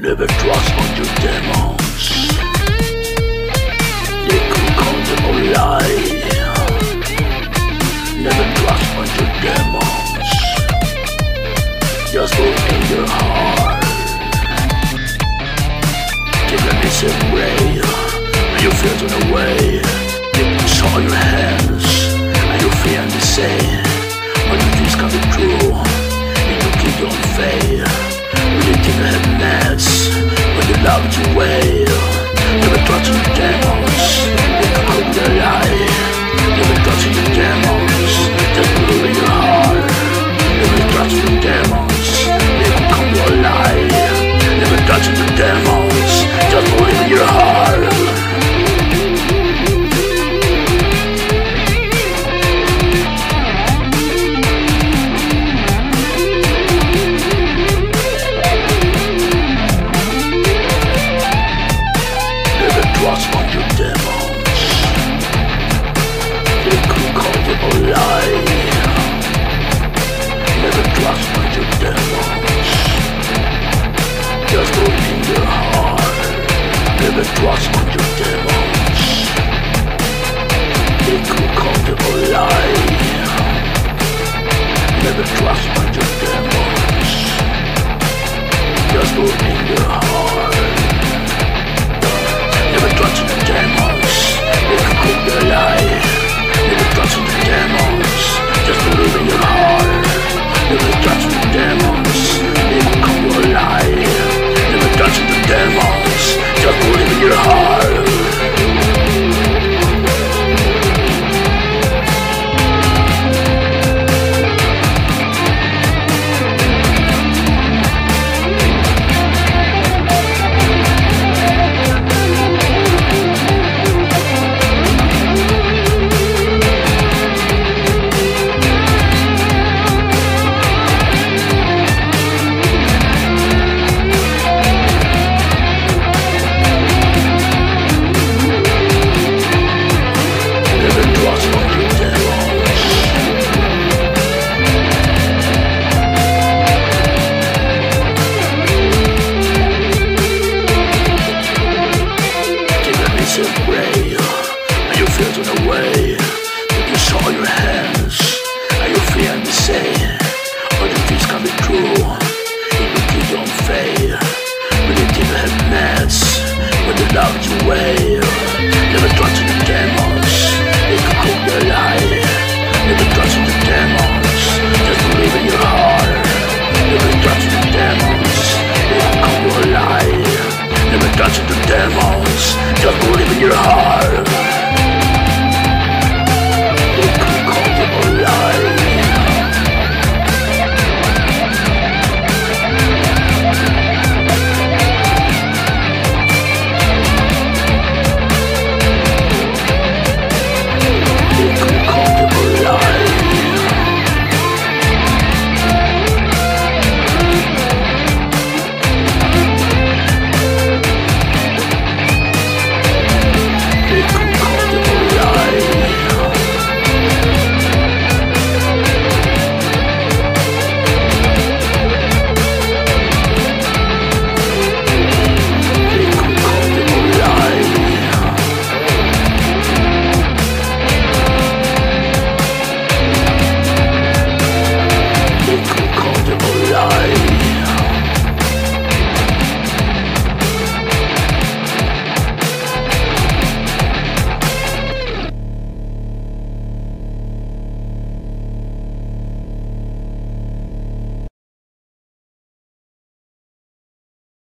Never trust on your demons. They could call them a lie. Never trust on your demons. Just go in your heart. Give them this away. You feel it away. Deep inside your hands. And you feel the same. But you just can't be true. You keep your faith loved you well. Never touched the dance. Thank you. insane All the dreams coming true Even if you don't fail When the people have met When they love you well Never trust in the demons They could cook their life. Never trust in the demons Just believe in your heart. Never trust in the demons They could cook your life. Never trust in the demons Just believe in your heart.